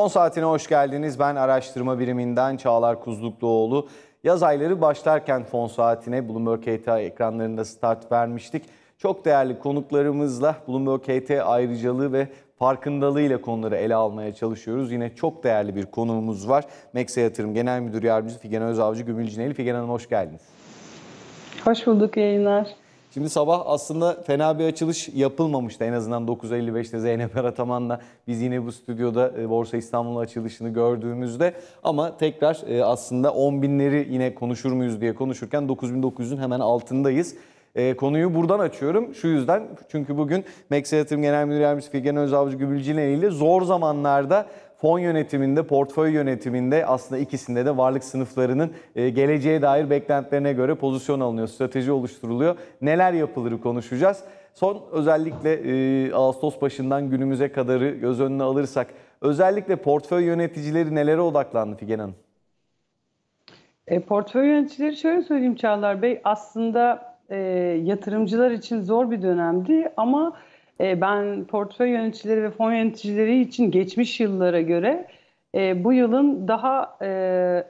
Fon saatine hoş geldiniz. Ben araştırma biriminden Çağlar Kuzlukluoğlu. Yaz ayları başlarken fon saatine Bloomberg KT ekranlarında start vermiştik. Çok değerli konuklarımızla Bloomberg KT ayrıcalığı ve farkındalığı ile konuları ele almaya çalışıyoruz. Yine çok değerli bir konuğumuz var. Mekse Yatırım Genel Müdür Yardımcısı Figen Özavcı Gümülcineli. Figen Hanım hoş geldiniz. Hoş bulduk yayınlar. Şimdi sabah aslında fena bir açılış yapılmamıştı. En azından 9.55'te Zeynep Erataman'la biz yine bu stüdyoda e, Borsa İstanbul açılışını gördüğümüzde ama tekrar e, aslında 10 binleri yine konuşur muyuz diye konuşurken 9.900'ün hemen altındayız. E, konuyu buradan açıyorum. Şu yüzden çünkü bugün Mekse Yatırım Genel Müdür Yardımcısı Figen Özavcı Gübülcine ile zor zamanlarda fon yönetiminde, portföy yönetiminde aslında ikisinde de varlık sınıflarının e, geleceğe dair beklentilerine göre pozisyon alınıyor, strateji oluşturuluyor. Neler yapılır konuşacağız. Son özellikle e, Ağustos başından günümüze kadarı göz önüne alırsak özellikle portföy yöneticileri nelere odaklandı Figen Hanım? E, portföy yöneticileri şöyle söyleyeyim Çağlar Bey aslında e, yatırımcılar için zor bir dönemdi ama ben portföy yöneticileri ve fon yöneticileri için geçmiş yıllara göre e, bu yılın daha e,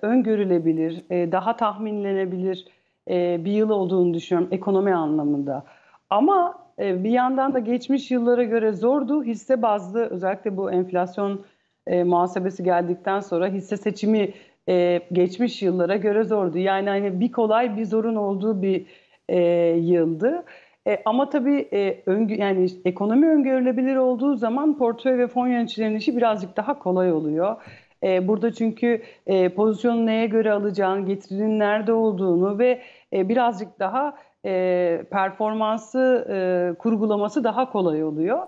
öngörülebilir, e, daha tahminlenebilir e, bir yıl olduğunu düşünüyorum ekonomi anlamında. Ama e, bir yandan da geçmiş yıllara göre zordu. Hisse bazlı özellikle bu enflasyon e, muhasebesi geldikten sonra hisse seçimi e, geçmiş yıllara göre zordu. Yani hani bir kolay bir zorun olduğu bir e, yıldı. E, ama tabii e, öngü, yani ekonomi öngörülebilir olduğu zaman portföy ve fon yöneticilerinin işi birazcık daha kolay oluyor. E, burada çünkü e, pozisyonu neye göre alacağını, getirinin nerede olduğunu ve e, birazcık daha e, performansı e, kurgulaması daha kolay oluyor.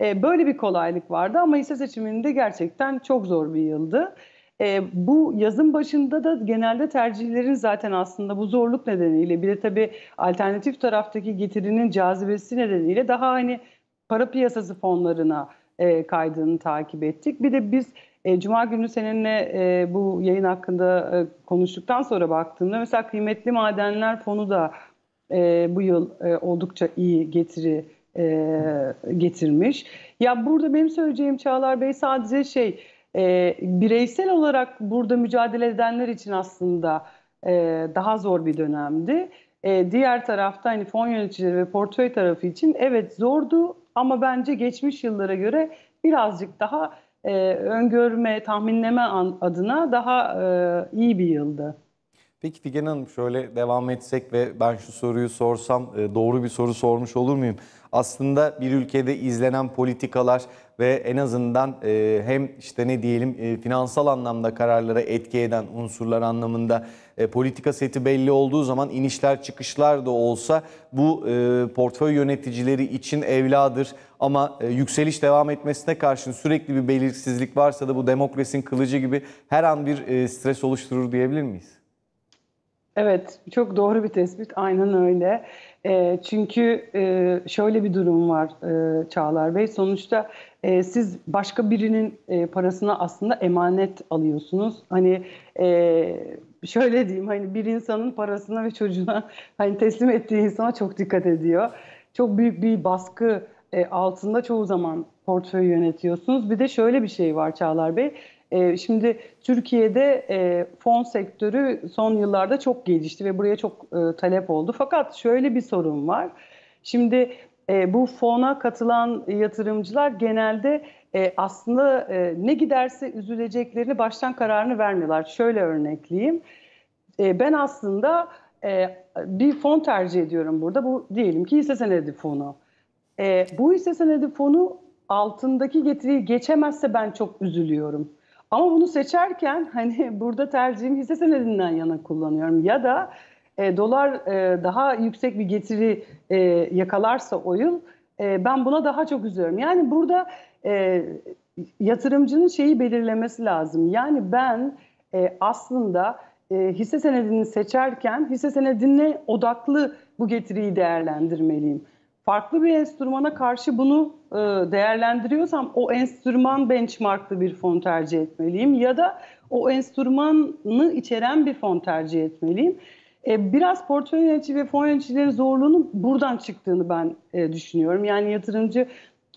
E, böyle bir kolaylık vardı ama hisse seçiminde gerçekten çok zor bir yıldı. E, bu yazın başında da genelde tercihlerin zaten aslında bu zorluk nedeniyle bir de tabii alternatif taraftaki getirinin cazibesi nedeniyle daha hani para piyasası fonlarına e, kaydığını takip ettik. Bir de biz e, Cuma günü seninle e, bu yayın hakkında e, konuştuktan sonra baktığımda mesela kıymetli madenler fonu da e, bu yıl e, oldukça iyi getiri e, getirmiş. Ya burada benim söyleyeceğim Çağlar Bey sadece şey e, bireysel olarak burada mücadele edenler için aslında e, daha zor bir dönemdi. E, diğer tarafta hani fon yöneticileri ve portföy tarafı için evet zordu ama bence geçmiş yıllara göre birazcık daha e, öngörme, tahminleme adına daha e, iyi bir yıldı. Peki Figen Hanım şöyle devam etsek ve ben şu soruyu sorsam e, doğru bir soru sormuş olur muyum? Aslında bir ülkede izlenen politikalar ve en azından e, hem işte ne diyelim e, finansal anlamda kararlara etki eden unsurlar anlamında politika seti belli olduğu zaman inişler çıkışlar da olsa bu portföy yöneticileri için evladır. Ama yükseliş devam etmesine karşın sürekli bir belirsizlik varsa da bu demokrasinin kılıcı gibi her an bir stres oluşturur diyebilir miyiz? Evet, çok doğru bir tespit. Aynen öyle. E, çünkü e, şöyle bir durum var e, Çağlar Bey. Sonuçta e, siz başka birinin e, parasına aslında emanet alıyorsunuz. Hani e, şöyle diyeyim, hani bir insanın parasına ve çocuğuna hani teslim ettiği insana çok dikkat ediyor. Çok büyük bir baskı e, altında çoğu zaman portföy yönetiyorsunuz. Bir de şöyle bir şey var Çağlar Bey. Ee, şimdi Türkiye'de e, fon sektörü son yıllarda çok gelişti ve buraya çok e, talep oldu. Fakat şöyle bir sorun var. Şimdi e, bu fona katılan yatırımcılar genelde aslında ne giderse üzüleceklerini baştan kararını vermiyorlar. Şöyle örnekleyeyim. Ben aslında bir fon tercih ediyorum burada. Bu diyelim ki hisse senedi fonu. Bu hisse senedi fonu altındaki getiriyi geçemezse ben çok üzülüyorum. Ama bunu seçerken hani burada tercihim hisse senedinden yana kullanıyorum. Ya da e, dolar e, daha yüksek bir getiri e, yakalarsa o yıl e, ben buna daha çok üzülüyorum. Yani burada e, yatırımcının şeyi belirlemesi lazım. Yani ben e, aslında e, hisse senedini seçerken hisse senedine odaklı bu getiriyi değerlendirmeliyim farklı bir enstrümana karşı bunu e, değerlendiriyorsam o enstrüman benchmarklı bir fon tercih etmeliyim ya da o enstrümanı içeren bir fon tercih etmeliyim. E, biraz portföy yönetici ve fon yöneticilerin zorluğunun buradan çıktığını ben e, düşünüyorum. Yani yatırımcı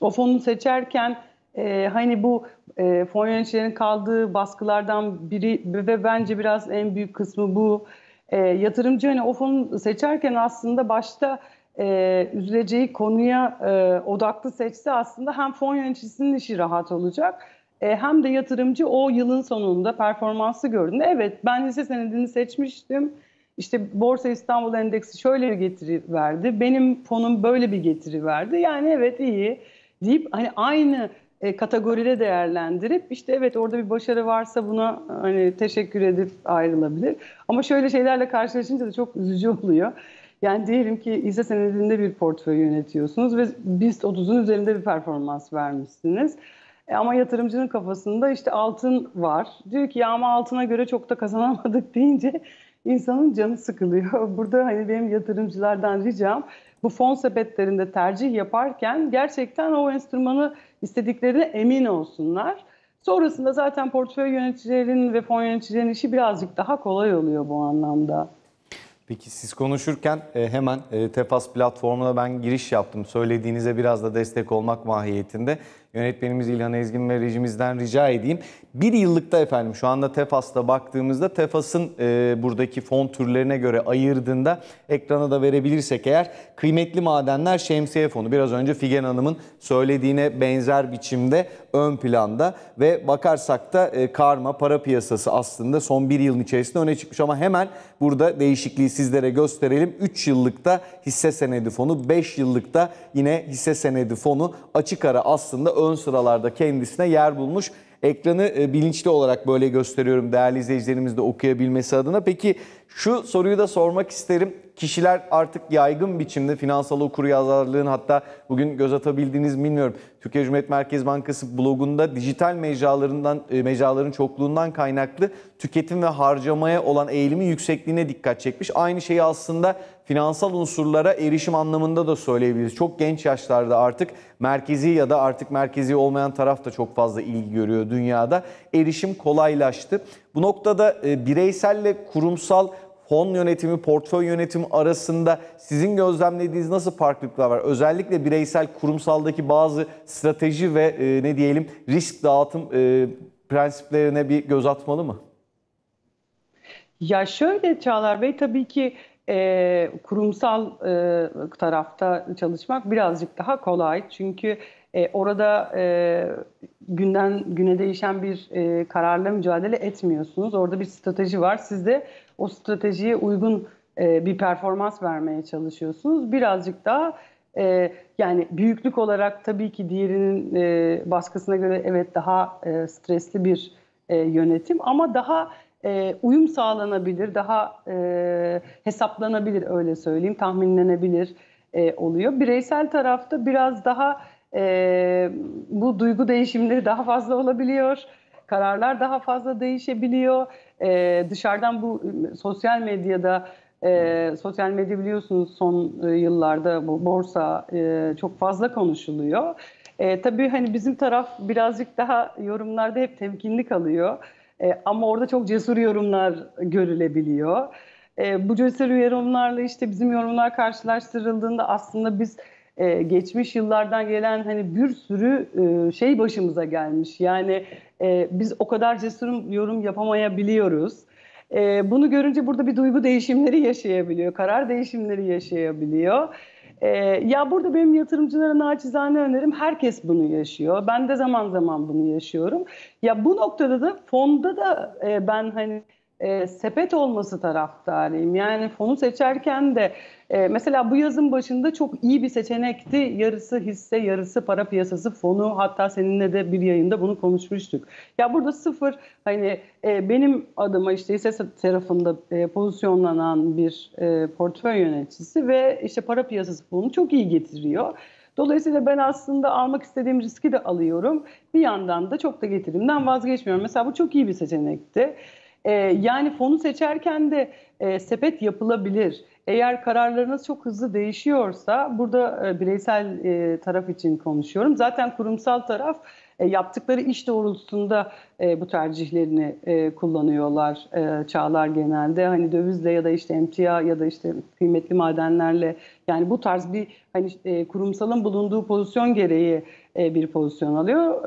o fonu seçerken hani bu fon yöneticilerinin kaldığı baskılardan biri ve bence biraz en büyük kısmı bu. Yatırımcı hani o fonu seçerken aslında başta e, üzüleceği konuya e, odaklı seçse aslında hem fon yöneticisinin işi rahat olacak e, hem de yatırımcı o yılın sonunda performansı gördüğünde evet ben hisse senedini seçmiştim. İşte Borsa İstanbul Endeksi şöyle bir getiri verdi. Benim fonum böyle bir getiri verdi. Yani evet iyi deyip hani aynı e, kategoride değerlendirip işte evet orada bir başarı varsa buna hani teşekkür edip ayrılabilir. Ama şöyle şeylerle karşılaşınca da çok üzücü oluyor. Yani diyelim ki hisse senedinde bir portföy yönetiyorsunuz ve BIST 30'un üzerinde bir performans vermişsiniz. E ama yatırımcının kafasında işte altın var. Diyor ki ya ama altına göre çok da kazanamadık deyince insanın canı sıkılıyor. Burada hani benim yatırımcılardan ricam bu fon sepetlerinde tercih yaparken gerçekten o enstrümanı istediklerine emin olsunlar. Sonrasında zaten portföy yöneticilerin ve fon yöneticilerin işi birazcık daha kolay oluyor bu anlamda. Peki siz konuşurken e, hemen e, Tefas platformuna ben giriş yaptım. Söylediğinize biraz da destek olmak mahiyetinde. Yönetmenimiz İlhan Ezgin ve rejimizden rica edeyim. Bir yıllıkta efendim şu anda Tefas'ta baktığımızda Tefas'ın e, buradaki fon türlerine göre ayırdığında ekrana da verebilirsek eğer kıymetli madenler şemsiye fonu. Biraz önce Figen Hanım'ın söylediğine benzer biçimde ön planda ve bakarsak da e, karma para piyasası aslında son bir yılın içerisinde öne çıkmış ama hemen burada değişikliği sizlere gösterelim. 3 yıllıkta hisse senedi fonu, 5 yıllıkta yine hisse senedi fonu açık ara aslında ön sıralarda kendisine yer bulmuş. Ekranı e, bilinçli olarak böyle gösteriyorum değerli izleyicilerimiz de okuyabilmesi adına. Peki şu soruyu da sormak isterim. Kişiler artık yaygın biçimde finansal okuryazarlığın hatta bugün göz atabildiğiniz bilmiyorum. Türkiye Cumhuriyet Merkez Bankası blogunda dijital mecralarından e, mecraların çokluğundan kaynaklı tüketim ve harcamaya olan eğilimin yüksekliğine dikkat çekmiş. Aynı şeyi aslında finansal unsurlara erişim anlamında da söyleyebiliriz. Çok genç yaşlarda artık merkezi ya da artık merkezi olmayan taraf da çok fazla ilgi görüyor dünyada. Erişim kolaylaştı. Bu noktada e, bireyselle kurumsal fon yönetimi, portföy yönetimi arasında sizin gözlemlediğiniz nasıl farklılıklar var? Özellikle bireysel kurumsaldaki bazı strateji ve e, ne diyelim risk dağıtım e, prensiplerine bir göz atmalı mı? Ya şöyle Çağlar Bey tabii ki e, kurumsal e, tarafta çalışmak birazcık daha kolay. Çünkü e, orada e, günden güne değişen bir e, kararla mücadele etmiyorsunuz. Orada bir strateji var. Siz de o stratejiye uygun e, bir performans vermeye çalışıyorsunuz. Birazcık daha e, yani büyüklük olarak tabii ki diğerinin e, baskısına göre evet daha e, stresli bir e, yönetim ama daha e, uyum sağlanabilir, daha e, hesaplanabilir öyle söyleyeyim, tahminlenebilir e, oluyor. Bireysel tarafta biraz daha e, bu duygu değişimleri daha fazla olabiliyor. Kararlar daha fazla değişebiliyor. E, dışarıdan bu sosyal medyada e, sosyal medya biliyorsunuz son e, yıllarda bu borsa e, çok fazla konuşuluyor. E, tabii hani bizim taraf birazcık daha yorumlarda hep temkinli kalıyor. E, ama orada çok cesur yorumlar görülebiliyor. E, bu cesur yorumlarla işte bizim yorumlar karşılaştırıldığında aslında biz e, geçmiş yıllardan gelen hani bir sürü e, şey başımıza gelmiş. Yani e, biz o kadar cesur yorum yapamayabiliyoruz. E, bunu görünce burada bir duygu değişimleri yaşayabiliyor, karar değişimleri yaşayabiliyor. E, ya burada benim yatırımcılara naçizane önerim herkes bunu yaşıyor. Ben de zaman zaman bunu yaşıyorum. Ya bu noktada da fonda da e, ben hani e, sepet olması taraftarıyım. Yani fonu seçerken de e, mesela bu yazın başında çok iyi bir seçenekti. Yarısı hisse, yarısı para piyasası fonu. Hatta seninle de bir yayında bunu konuşmuştuk. Ya burada sıfır hani e, benim adıma işte hisse tarafında e, pozisyonlanan bir e, portföy yöneticisi ve işte para piyasası fonu çok iyi getiriyor. Dolayısıyla ben aslında almak istediğim riski de alıyorum. Bir yandan da çok da getirimden vazgeçmiyorum. Mesela bu çok iyi bir seçenekti. Ee, yani fonu seçerken de e, sepet yapılabilir. Eğer kararlarınız çok hızlı değişiyorsa, burada e, bireysel e, taraf için konuşuyorum. Zaten kurumsal taraf yaptıkları iş doğrultusunda bu tercihlerini kullanıyorlar çağlar genelde. Hani dövizle ya da işte emtia ya da işte kıymetli madenlerle yani bu tarz bir hani kurumsalın bulunduğu pozisyon gereği bir pozisyon alıyor.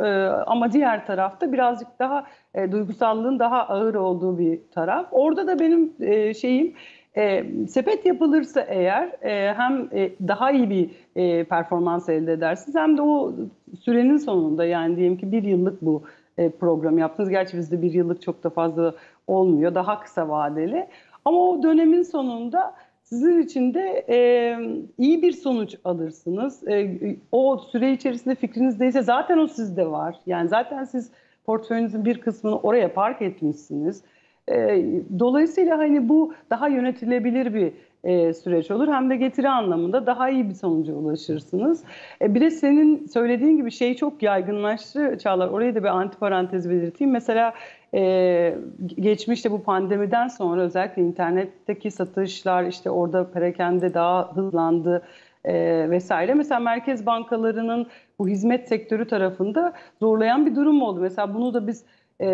Ama diğer tarafta birazcık daha e, duygusallığın daha ağır olduğu bir taraf. Orada da benim e, şeyim e, sepet yapılırsa eğer e, hem e, daha iyi bir e, performans elde edersiniz hem de o sürenin sonunda yani diyelim ki bir yıllık bu e, program yaptınız. Gerçi bizde bir yıllık çok da fazla olmuyor. Daha kısa vadeli. Ama o dönemin sonunda sizin için de e, iyi bir sonuç alırsınız. E, o süre içerisinde fikriniz değilse zaten o sizde var. Yani zaten siz portföyünüzün bir kısmını oraya park etmişsiniz. E, dolayısıyla hani bu daha yönetilebilir bir e, süreç olur. Hem de getiri anlamında daha iyi bir sonuca ulaşırsınız. E, bir de senin söylediğin gibi şey çok yaygınlaştı Çağlar. Oraya da bir antiparantez belirteyim. Mesela e, geçmişte bu pandemiden sonra özellikle internetteki satışlar işte orada perakende daha hızlandı vesaire. Mesela merkez bankalarının bu hizmet sektörü tarafında zorlayan bir durum oldu. Mesela bunu da biz e,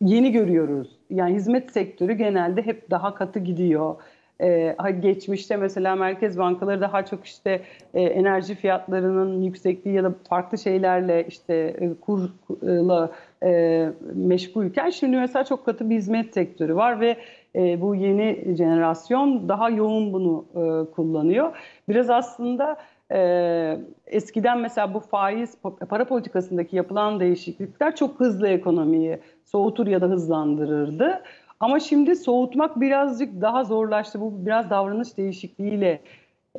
yeni görüyoruz. Yani hizmet sektörü genelde hep daha katı gidiyor. Ee, geçmişte mesela merkez bankaları daha çok işte e, enerji fiyatlarının yüksekliği ya da farklı şeylerle işte e, kurla e, meşgulken şimdi mesela çok katı bir hizmet sektörü var ve e, bu yeni jenerasyon daha yoğun bunu e, kullanıyor. Biraz aslında e, eskiden mesela bu faiz para politikasındaki yapılan değişiklikler çok hızlı ekonomiyi soğutur ya da hızlandırırdı. Ama şimdi soğutmak birazcık daha zorlaştı. Bu biraz davranış değişikliğiyle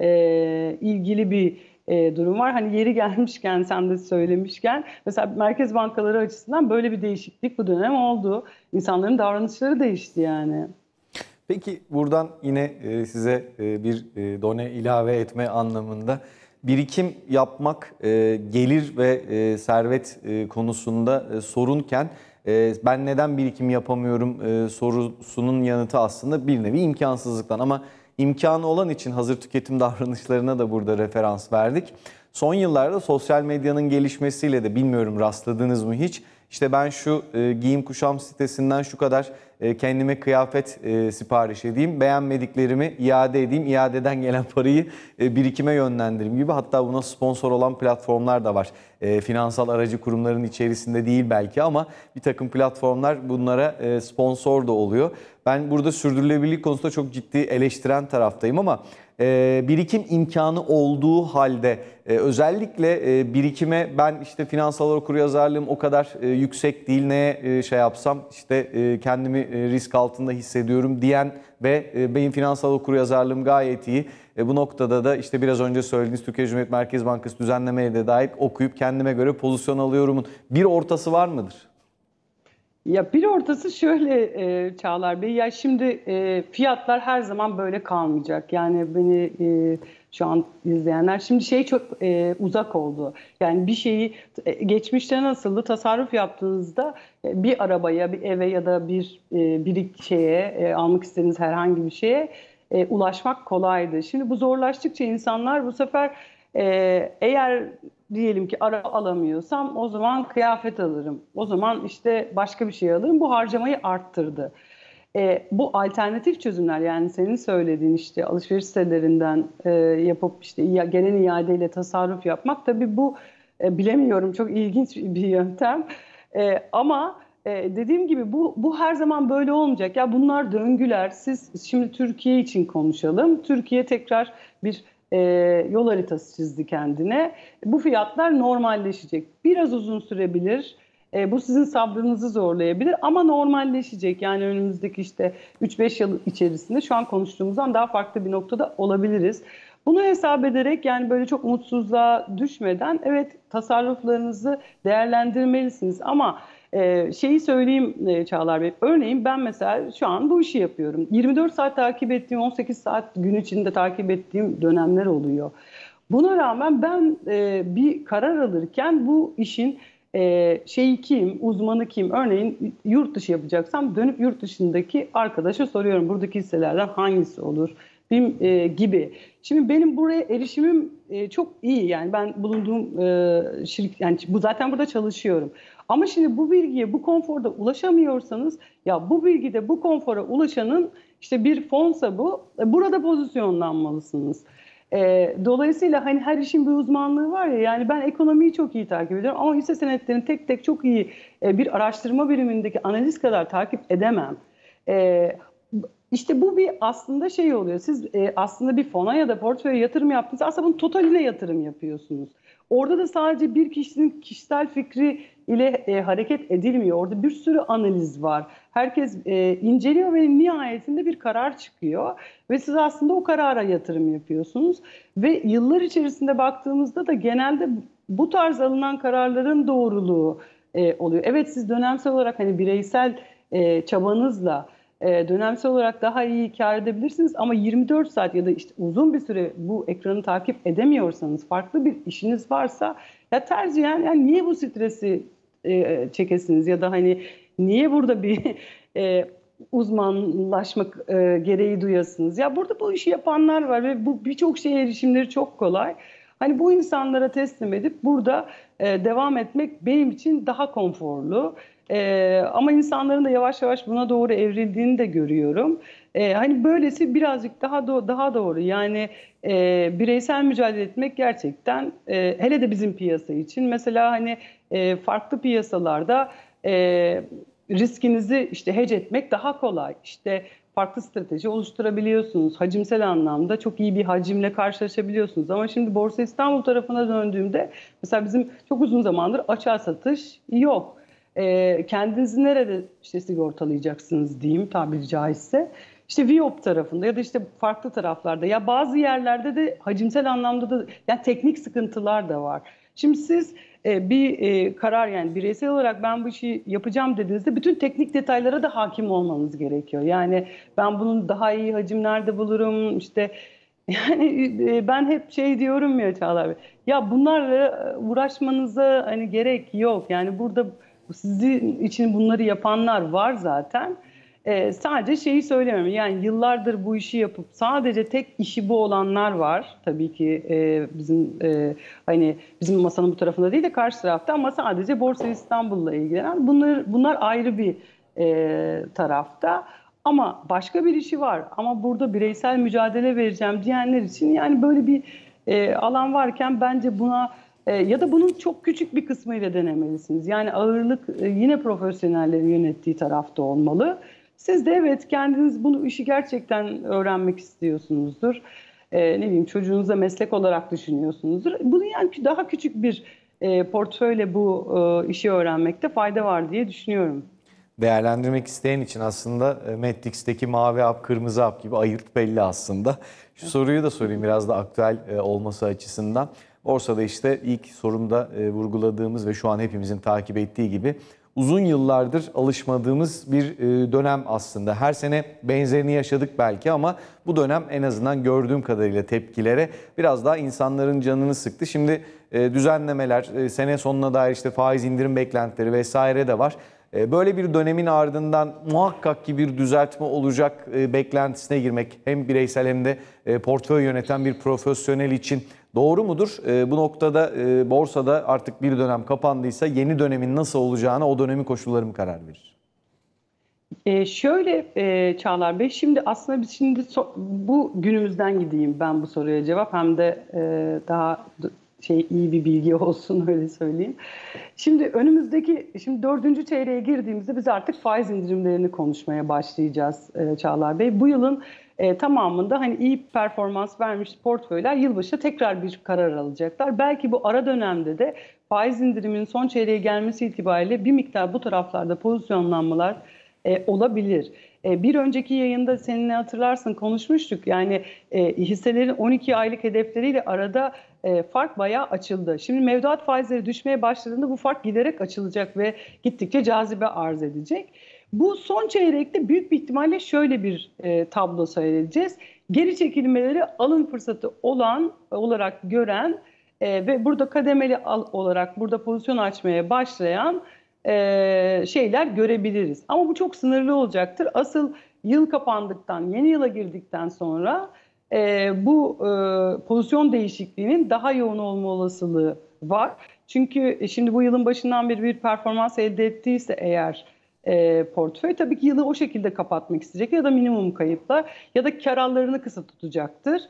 e, ilgili bir e, durum var. Hani yeri gelmişken sen de söylemişken mesela merkez bankaları açısından böyle bir değişiklik bu dönem oldu. İnsanların davranışları değişti yani. Peki buradan yine e, size e, bir e, done ilave etme anlamında birikim yapmak gelir ve servet konusunda sorunken ben neden birikim yapamıyorum sorusunun yanıtı aslında bir nevi imkansızlıktan ama imkanı olan için hazır tüketim davranışlarına da burada referans verdik. Son yıllarda sosyal medyanın gelişmesiyle de bilmiyorum rastladınız mı hiç işte ben şu e, giyim kuşam sitesinden şu kadar e, kendime kıyafet e, sipariş edeyim. Beğenmediklerimi iade edeyim. İadeden gelen parayı e, birikime yönlendireyim gibi. Hatta buna sponsor olan platformlar da var. E, finansal aracı kurumların içerisinde değil belki ama bir takım platformlar bunlara e, sponsor da oluyor. Ben burada sürdürülebilirlik konusunda çok ciddi eleştiren taraftayım ama e, birikim imkanı olduğu halde e, özellikle e, birikime ben işte finansal okuryazarlığım o kadar e, yüksek değil neye şey yapsam işte kendimi risk altında hissediyorum diyen ve benim finansal okuryazarlığım gayet iyi. Bu noktada da işte biraz önce söylediğiniz Türkiye Cumhuriyet Merkez Bankası düzenlemeye de dair okuyup kendime göre pozisyon alıyorumun bir ortası var mıdır? Ya bir ortası şöyle e, Çağlar Bey, ya şimdi e, fiyatlar her zaman böyle kalmayacak. Yani beni e, şu an izleyenler şimdi şey çok e, uzak oldu. Yani bir şeyi e, geçmişte nasıldı tasarruf yaptığınızda e, bir arabaya, bir eve ya da bir e, birik şeye e, almak istediğiniz herhangi bir şeye e, ulaşmak kolaydı. Şimdi bu zorlaştıkça insanlar bu sefer e, eğer diyelim ki araba alamıyorsam o zaman kıyafet alırım. O zaman işte başka bir şey alırım. Bu harcamayı arttırdı. E, bu alternatif çözümler yani senin söylediğin işte alışveriş sitelerinden e, yapıp işte gelen iadeyle tasarruf yapmak tabii bu e, bilemiyorum çok ilginç bir yöntem. E, ama e, dediğim gibi bu, bu her zaman böyle olmayacak. Ya bunlar döngüler. Siz şimdi Türkiye için konuşalım. Türkiye tekrar bir e, yol haritası çizdi kendine. Bu fiyatlar normalleşecek. Biraz uzun sürebilir. E, bu sizin sabrınızı zorlayabilir ama normalleşecek. Yani önümüzdeki işte 3-5 yıl içerisinde şu an konuştuğumuzdan daha farklı bir noktada olabiliriz. Bunu hesap ederek yani böyle çok umutsuzluğa düşmeden evet tasarruflarınızı değerlendirmelisiniz ama ee, şeyi söyleyeyim e, Çağlar Bey. Örneğin ben mesela şu an bu işi yapıyorum. 24 saat takip ettiğim, 18 saat gün içinde takip ettiğim dönemler oluyor. Buna rağmen ben e, bir karar alırken bu işin e, şeyi kim, uzmanı kim? Örneğin yurt dışı yapacaksam dönüp yurt dışındaki arkadaşa soruyorum. Buradaki hisselerden hangisi olur? BİM e, gibi. Şimdi benim buraya erişimim e, çok iyi. Yani ben bulunduğum e, şirket, yani bu zaten burada çalışıyorum. Ama şimdi bu bilgiye, bu konforda ulaşamıyorsanız ya bu bilgide, bu konfora ulaşanın işte bir fonsa bu, e, burada pozisyonlanmalısınız. E, dolayısıyla hani her işin bir uzmanlığı var ya yani ben ekonomiyi çok iyi takip ediyorum ama hisse senetlerini tek tek çok iyi e, bir araştırma birimindeki analiz kadar takip edemem. E, işte bu bir aslında şey oluyor. Siz e, aslında bir fona ya da portföye yatırım yaptınız. Aslında bunun totaline yatırım yapıyorsunuz. Orada da sadece bir kişinin kişisel fikri ile e, hareket edilmiyor. Orada bir sürü analiz var. Herkes e, inceliyor ve nihayetinde bir karar çıkıyor. Ve siz aslında o karara yatırım yapıyorsunuz. Ve yıllar içerisinde baktığımızda da genelde bu tarz alınan kararların doğruluğu e, oluyor. Evet siz dönemsel olarak hani bireysel e, çabanızla e, dönemsel olarak daha iyi kar edebilirsiniz ama 24 saat ya da işte uzun bir süre bu ekranı takip edemiyorsanız farklı bir işiniz varsa ya tercihen yani niye bu stresi e, çekesiniz ya da hani niye burada bir e, uzmanlaşmak e, gereği duyasınız. Ya burada bu işi yapanlar var ve bu birçok şeye erişimleri çok kolay. Hani bu insanlara teslim edip burada e, devam etmek benim için daha konforlu. E, ama insanların da yavaş yavaş buna doğru evrildiğini de görüyorum. E, hani böylesi birazcık daha do daha doğru. Yani e, bireysel mücadele etmek gerçekten e, hele de bizim piyasa için. Mesela hani e, farklı piyasalarda e, riskinizi işte hedge etmek daha kolay. İşte farklı strateji oluşturabiliyorsunuz. Hacimsel anlamda çok iyi bir hacimle karşılaşabiliyorsunuz. Ama şimdi Borsa İstanbul tarafına döndüğümde mesela bizim çok uzun zamandır açığa satış yok. E, kendinizi nerede işte sigortalayacaksınız diyeyim tabiri caizse. İşte Viop tarafında ya da işte farklı taraflarda ya bazı yerlerde de hacimsel anlamda da yani teknik sıkıntılar da var. Şimdi siz e, bir e, karar yani bireysel olarak ben bu işi yapacağım dediğinizde bütün teknik detaylara da hakim olmanız gerekiyor. Yani ben bunun daha iyi hacimlerde bulurum işte yani e, ben hep şey diyorum ya Çağlar Bey. Ya bunlarla uğraşmanıza hani gerek yok. Yani burada sizin için bunları yapanlar var zaten. E, sadece şeyi söylemiyorum. Yani yıllardır bu işi yapıp sadece tek işi bu olanlar var. Tabii ki e, bizim e, hani bizim masanın bu tarafında değil de karşı tarafta ama sadece Borsa İstanbul'la ilgilenen bunlar bunlar ayrı bir e, tarafta. Ama başka bir işi var. Ama burada bireysel mücadele vereceğim diyenler için yani böyle bir e, alan varken bence buna e, ya da bunun çok küçük bir kısmıyla denemelisiniz. Yani ağırlık e, yine profesyonellerin yönettiği tarafta olmalı. Siz de evet kendiniz bunu işi gerçekten öğrenmek istiyorsunuzdur. E, ne bileyim çocuğunuza meslek olarak düşünüyorsunuzdur. Bunu yani daha küçük bir e, portföyle bu e, işi öğrenmekte fayda var diye düşünüyorum. Değerlendirmek isteyen için aslında e, Matrix'teki mavi hap, kırmızı hap gibi ayırt belli aslında. Şu soruyu da sorayım biraz da aktüel olması açısından. Borsada işte ilk sorumda e, vurguladığımız ve şu an hepimizin takip ettiği gibi uzun yıllardır alışmadığımız bir e, dönem aslında. Her sene benzerini yaşadık belki ama bu dönem en azından gördüğüm kadarıyla tepkilere biraz daha insanların canını sıktı. Şimdi e, düzenlemeler, sene sonuna dair işte faiz indirim beklentileri vesaire de var. Böyle bir dönemin ardından muhakkak ki bir düzeltme olacak beklentisine girmek hem bireysel hem de portföy yöneten bir profesyonel için Doğru mudur? E, bu noktada e, borsada artık bir dönem kapandıysa yeni dönemin nasıl olacağına o dönemin koşulları mı karar verir? E, şöyle e, Çağlar Bey, şimdi aslında biz şimdi so bu günümüzden gideyim ben bu soruya cevap hem de e, daha şey iyi bir bilgi olsun öyle söyleyeyim. Şimdi önümüzdeki şimdi dördüncü çeyreğe girdiğimizde biz artık faiz indirimlerini konuşmaya başlayacağız e, Çağlar Bey. Bu yılın e, tamamında hani iyi performans vermiş portföyler yılbaşı tekrar bir karar alacaklar. Belki bu ara dönemde de faiz indiriminin son çeyreğe gelmesi itibariyle bir miktar bu taraflarda pozisyonlanmalar e, olabilir. E, bir önceki yayında seninle hatırlarsın konuşmuştuk. Yani e, hisselerin 12 aylık hedefleriyle arada e, fark bayağı açıldı. Şimdi mevduat faizleri düşmeye başladığında bu fark giderek açılacak ve gittikçe cazibe arz edecek. Bu son çeyrekte büyük bir ihtimalle şöyle bir tablo seyredeceğiz. Geri çekilmeleri alım fırsatı olan olarak gören ve burada kademeli olarak burada pozisyon açmaya başlayan şeyler görebiliriz. Ama bu çok sınırlı olacaktır. Asıl yıl kapandıktan, yeni yıla girdikten sonra bu pozisyon değişikliğinin daha yoğun olma olasılığı var. Çünkü e, şimdi bu yılın başından beri bir performans elde ettiyse eğer e, portföy tabii ki yılı o şekilde kapatmak isteyecek ya da minimum kayıpla ya da kararlarını kısa tutacaktır.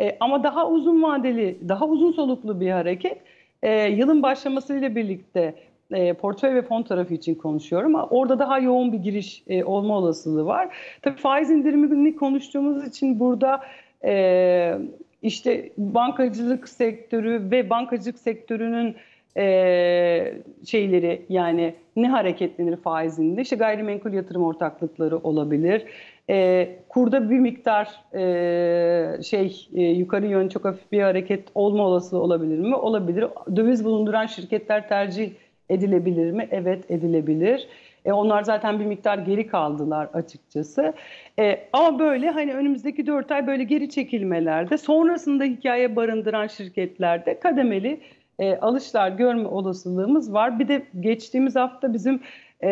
E, ama daha uzun vadeli, daha uzun soluklu bir hareket e, yılın başlamasıyla birlikte e, portföy ve fon tarafı için konuşuyorum orada daha yoğun bir giriş e, olma olasılığı var. Tabii faiz indirimini konuştuğumuz için burada e, işte bankacılık sektörü ve bankacılık sektörünün e, şeyleri yani ne hareketlenir faizinde işte gayrimenkul yatırım ortaklıkları olabilir. E, kurda bir miktar e, şey e, yukarı yön çok hafif bir hareket olma olasılığı olabilir mi? Olabilir. Döviz bulunduran şirketler tercih edilebilir mi? Evet edilebilir. E, onlar zaten bir miktar geri kaldılar açıkçası. E, ama böyle hani önümüzdeki 4 ay böyle geri çekilmelerde sonrasında hikaye barındıran şirketlerde kademeli e, alışlar görme olasılığımız var. Bir de geçtiğimiz hafta bizim e,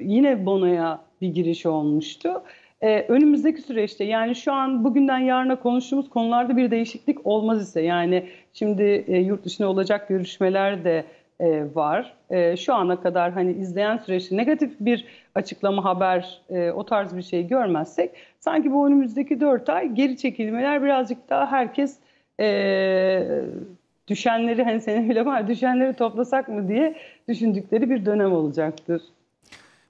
yine bonoya bir giriş olmuştu. E, önümüzdeki süreçte yani şu an bugünden yarına konuştuğumuz konularda bir değişiklik olmaz ise yani şimdi e, yurt dışına olacak görüşmeler de e, var. E, şu ana kadar hani izleyen süreçte negatif bir açıklama haber e, o tarz bir şey görmezsek sanki bu önümüzdeki 4 ay geri çekilmeler birazcık daha herkes e, düşenleri hani senin bile var düşenleri toplasak mı diye düşündükleri bir dönem olacaktır.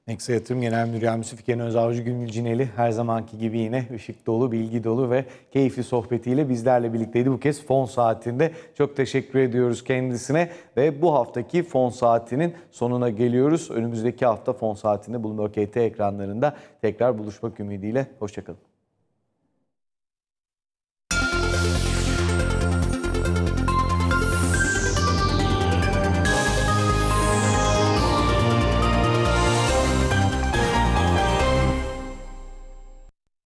Nexa Yatırım Genel Müdür Yardımcısı Figen Özavcı Gülmül Cineli her zamanki gibi yine ışık dolu, bilgi dolu ve keyifli sohbetiyle bizlerle birlikteydi. Bu kez fon saatinde çok teşekkür ediyoruz kendisine ve bu haftaki fon saatinin sonuna geliyoruz. Önümüzdeki hafta fon saatinde Bloomberg KT ekranlarında tekrar buluşmak ümidiyle. Hoşçakalın.